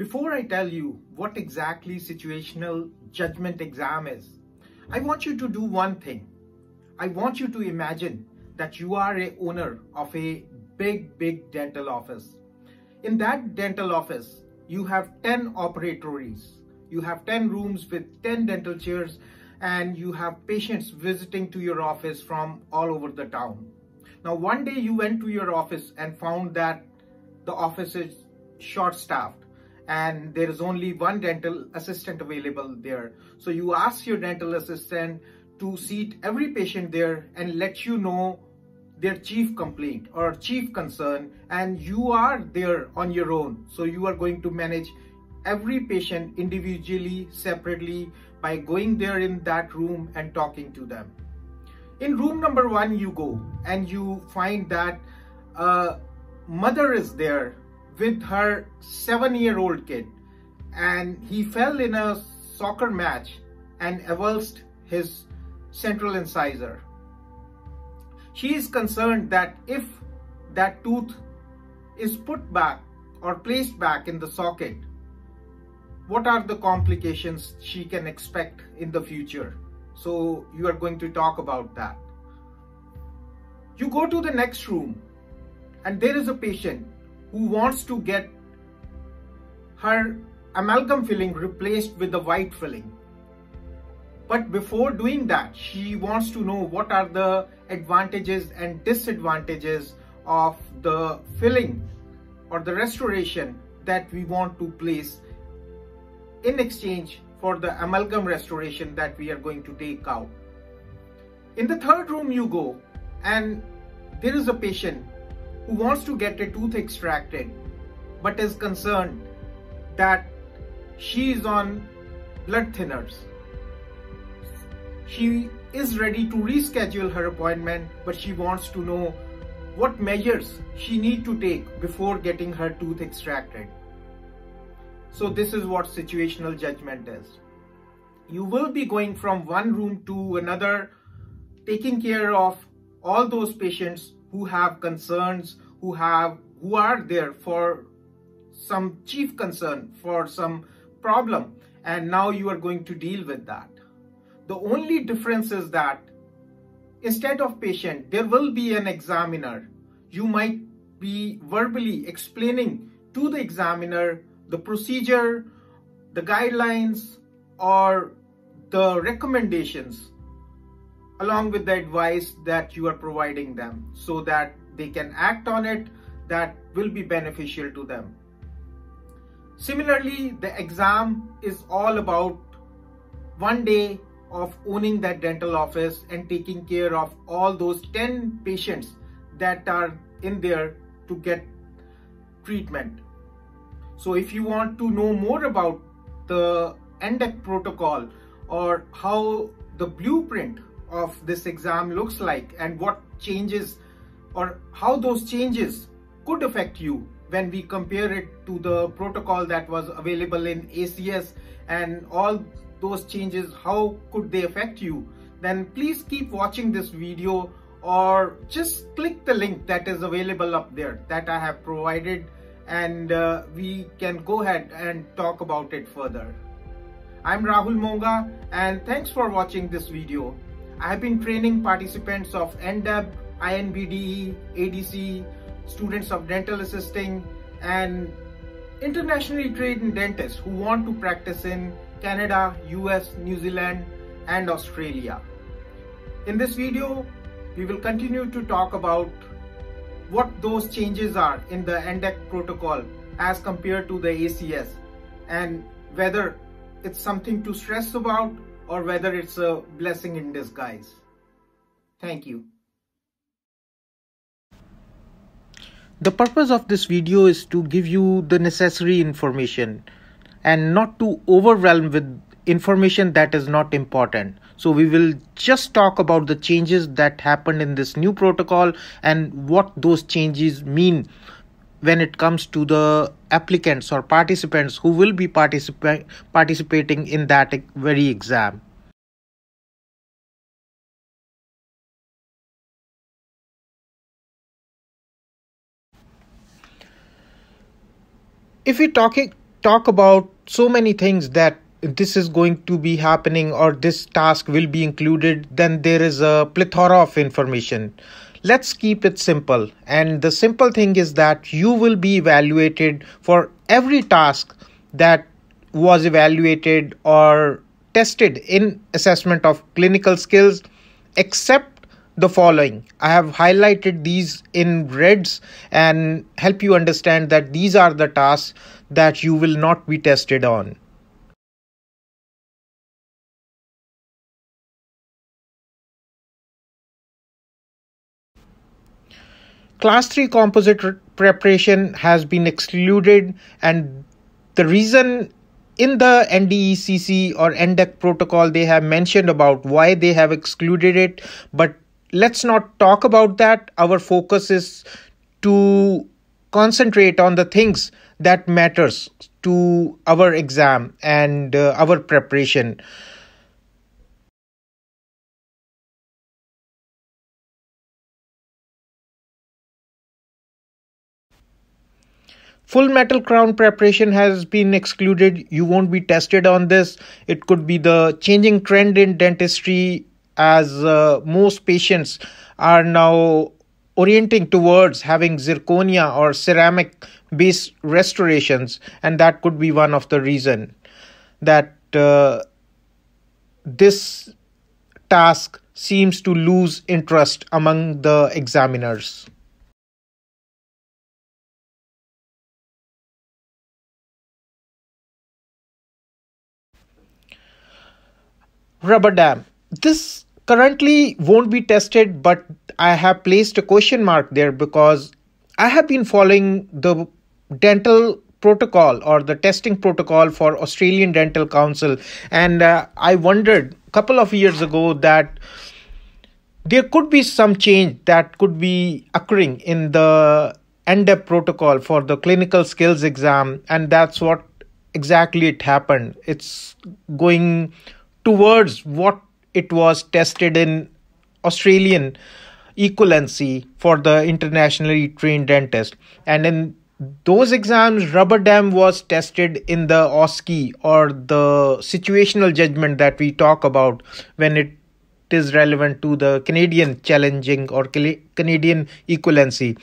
Before I tell you what exactly situational judgment exam is, I want you to do one thing. I want you to imagine that you are a owner of a big, big dental office. In that dental office, you have 10 operatories. You have 10 rooms with 10 dental chairs and you have patients visiting to your office from all over the town. Now, one day you went to your office and found that the office is short-staffed and there is only one dental assistant available there. So you ask your dental assistant to seat every patient there and let you know their chief complaint or chief concern and you are there on your own. So you are going to manage every patient individually, separately by going there in that room and talking to them. In room number one, you go and you find that a mother is there with her seven-year-old kid and he fell in a soccer match and avulsed his central incisor. She is concerned that if that tooth is put back or placed back in the socket, what are the complications she can expect in the future? So you are going to talk about that. You go to the next room and there is a patient who wants to get her amalgam filling replaced with the white filling. But before doing that, she wants to know what are the advantages and disadvantages of the filling or the restoration that we want to place in exchange for the amalgam restoration that we are going to take out. In the third room you go and there is a patient who wants to get a tooth extracted but is concerned that she is on blood thinners. She is ready to reschedule her appointment but she wants to know what measures she need to take before getting her tooth extracted. So this is what situational judgment is. You will be going from one room to another, taking care of all those patients who have concerns, who have who are there for some chief concern, for some problem, and now you are going to deal with that. The only difference is that instead of patient, there will be an examiner. You might be verbally explaining to the examiner the procedure, the guidelines, or the recommendations along with the advice that you are providing them so that they can act on it that will be beneficial to them. Similarly, the exam is all about one day of owning that dental office and taking care of all those 10 patients that are in there to get treatment. So if you want to know more about the NDEC protocol or how the blueprint of this exam looks like and what changes or how those changes could affect you when we compare it to the protocol that was available in ACS and all those changes, how could they affect you? Then please keep watching this video or just click the link that is available up there that I have provided and uh, we can go ahead and talk about it further. I'm Rahul Monga and thanks for watching this video. I have been training participants of NDEB, INBDE, ADC, students of dental assisting and internationally trained dentists who want to practice in Canada, US, New Zealand and Australia. In this video, we will continue to talk about what those changes are in the NDEC protocol as compared to the ACS and whether it's something to stress about or whether it's a blessing in disguise. Thank you. The purpose of this video is to give you the necessary information and not to overwhelm with information that is not important. So we will just talk about the changes that happened in this new protocol and what those changes mean when it comes to the applicants or participants who will be participa- participating in that very exam. If we talking talk about so many things that this is going to be happening or this task will be included, then there is a plethora of information. Let's keep it simple. And the simple thing is that you will be evaluated for every task that was evaluated or tested in assessment of clinical skills except the following. I have highlighted these in reds and help you understand that these are the tasks that you will not be tested on. Class 3 composite preparation has been excluded, and the reason in the NDECC or NDEC protocol they have mentioned about why they have excluded it, but let's not talk about that. Our focus is to concentrate on the things that matters to our exam and uh, our preparation full metal crown preparation has been excluded. You won't be tested on this. It could be the changing trend in dentistry as uh, most patients are now orienting towards having zirconia or ceramic based restorations and that could be one of the reason that uh, this task seems to lose interest among the examiners rubber dam. This currently won't be tested, but I have placed a question mark there because I have been following the dental protocol or the testing protocol for Australian Dental Council, and uh, I wondered a couple of years ago that there could be some change that could be occurring in the NDECC protocol for the clinical skills exam, and that's what exactly it happened. It's going towards what it was tested in Australian equivalency for the internationally trained dentist. And in those exams, rubber dam was tested in the OSCE or the situational judgment that we talk about when it is relevant to the Canadian challenging or Canadian equivalency.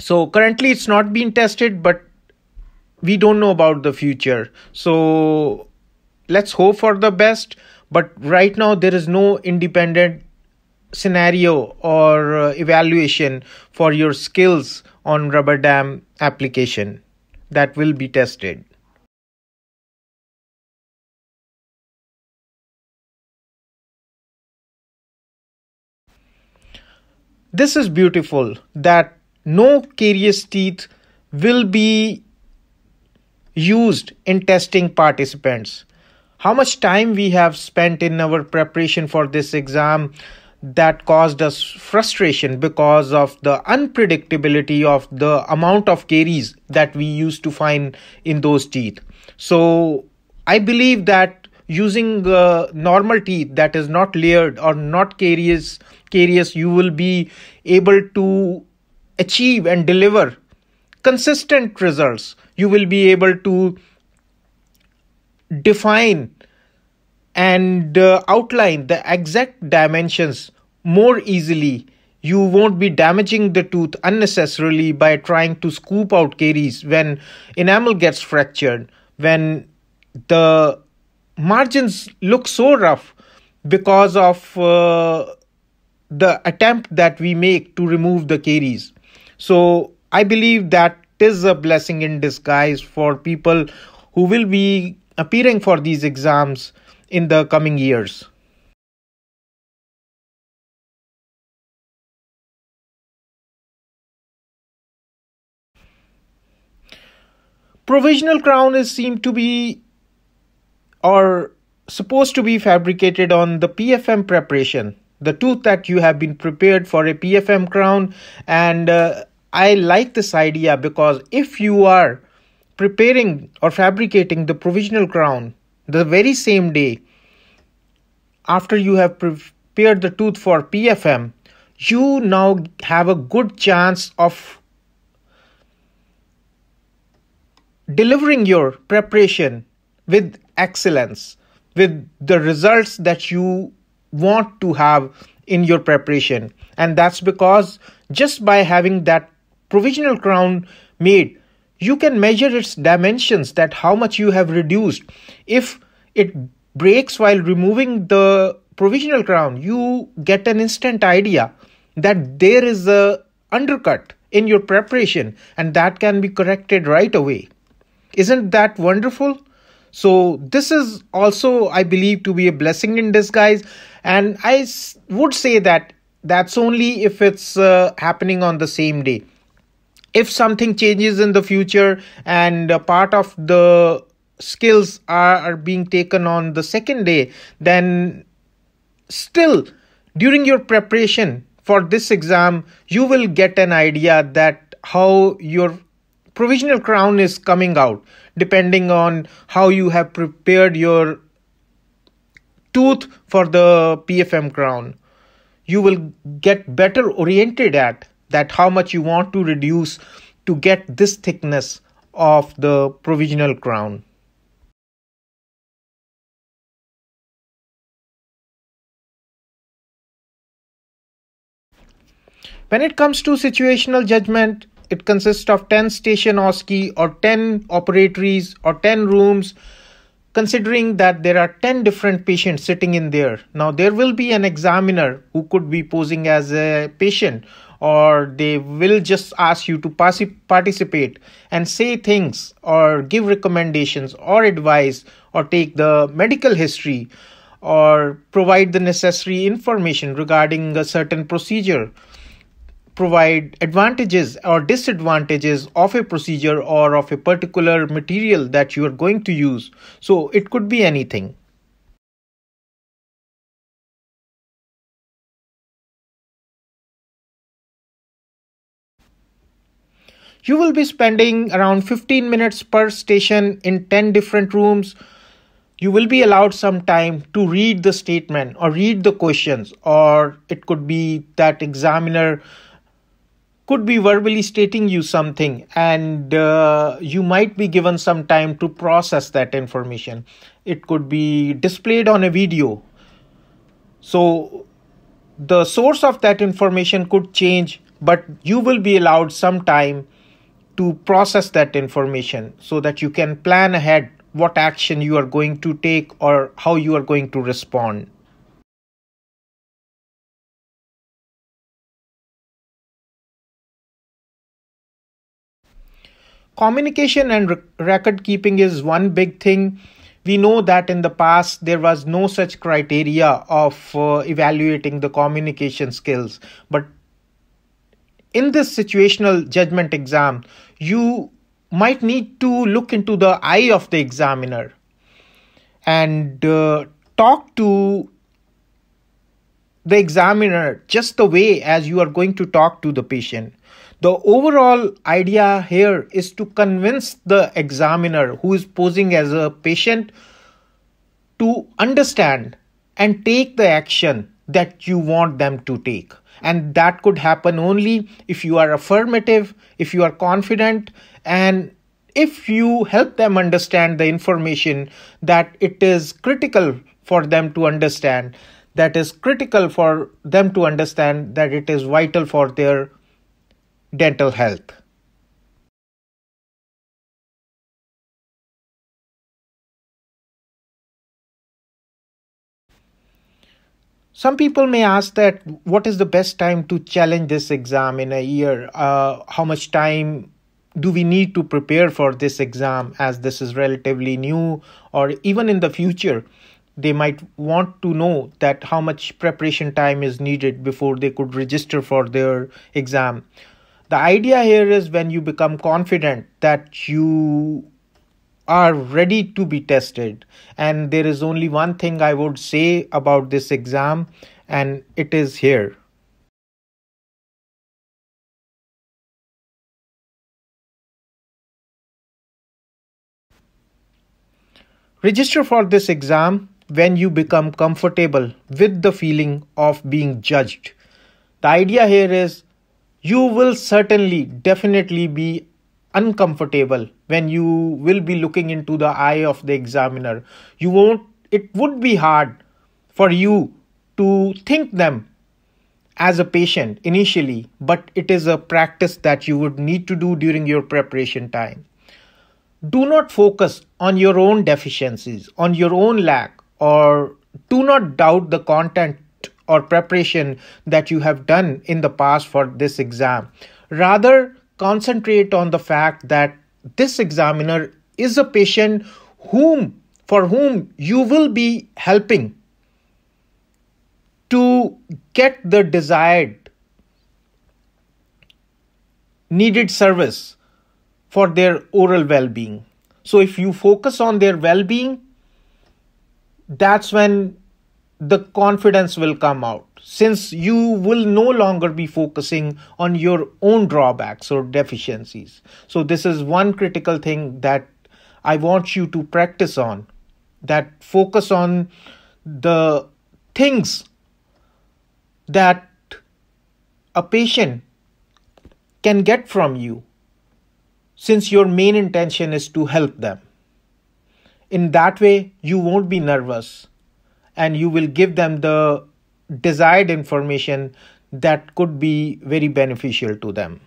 So currently it's not being tested, but we don't know about the future. So let's hope for the best but right now there is no independent scenario or uh, evaluation for your skills on rubber dam application. That will be tested. This is beautiful that no caries teeth will be used in testing participants how much time we have spent in our preparation for this exam that caused us frustration because of the unpredictability of the amount of caries that we used to find in those teeth? So i believe that using uh, normal teeth that is not layered or not caries caries you will be able to achieve and deliver consistent results. You will be able to define and uh, outline the exact dimensions more easily. You won't be damaging the tooth unnecessarily by trying to scoop out caries when enamel gets fractured when the margins look so rough because of uh, the attempt that we make to remove the caries. So i believe that is a blessing in disguise for people who will be appearing for these exams in the coming years. Provisional crown is seemed to be or supposed to be fabricated on the PFM preparation, the tooth that you have been prepared for a PFM crown. And uh, I like this idea because if you are preparing or fabricating the provisional crown the very same day after you have prepared the tooth for PFM, you now have a good chance of delivering your preparation with excellence, with the results that you want to have in your preparation. And that's because just by having that provisional crown made, you can measure its dimensions that how much you have reduced. If it breaks while removing the provisional crown, you get an instant idea that there is a undercut in your preparation and that can be corrected right away. Isn't that wonderful? So, this is also, I believe, to be a blessing in disguise. And I would say that that's only if it's uh, happening on the same day. If something changes in the future and part of the skills are, are being taken on the second day, then still during your preparation for this exam, you will get an idea that how your provisional crown is coming out depending on how you have prepared your tooth for the PFM crown. You will get better oriented at that how much you want to reduce to get this thickness of the provisional crown. When it comes to situational judgment, it consists of 10 station OSCE or 10 operatories or 10 rooms considering that there are 10 different patients sitting in there. Now, there will be an examiner who could be posing as a patient, or they will just ask you to participate and say things, or give recommendations, or advice, or take the medical history, or provide the necessary information regarding a certain procedure provide advantages or disadvantages of a procedure or of a particular material that you are going to use. So it could be anything. You will be spending around 15 minutes per station in 10 different rooms. You will be allowed some time to read the statement or read the questions, or it could be that examiner could be verbally stating you something and uh, you might be given some time to process that information it could be displayed on a video so the source of that information could change but you will be allowed some time to process that information so that you can plan ahead what action you are going to take or how you are going to respond. Communication and record keeping is one big thing. We know that in the past there was no such criteria of uh, evaluating the communication skills. But in this situational judgment exam you might need to look into the eye of the examiner and uh, talk to the examiner just the way as you are going to talk to the patient the overall idea here is to convince the examiner who is posing as a patient to understand and take the action that you want them to take. And that could happen only if you are affirmative, if you are confident, and if you help them understand the information that it is critical for them to understand, that is critical for them to understand that it is vital for their dental health. Some people may ask that what is the best time to challenge this exam in a year? Uh, how much time do we need to prepare for this exam as this is relatively new or even in the future? They might want to know that how much preparation time is needed before they could register for their exam the idea here is when you become confident that you are ready to be tested. And there is only one thing i would say about this exam and it is here. Register for this exam when you become comfortable with the feeling of being judged. The idea here is you will certainly definitely be uncomfortable when you will be looking into the eye of the examiner. You won't it would be hard for you to think them as a patient initially but it is a practice that you would need to do during your preparation time. Do not focus on your own deficiencies on your own lack or do not doubt the content or preparation that you have done in the past for this exam. Rather concentrate on the fact that this examiner is a patient whom for whom you will be helping to get the desired needed service for their oral well-being. So if you focus on their well-being that's when the confidence will come out since you will no longer be focusing on your own drawbacks or deficiencies. So, this is one critical thing that I want you to practice on that focus on the things that a patient can get from you since your main intention is to help them. In that way, you won't be nervous and you will give them the desired information that could be very beneficial to them.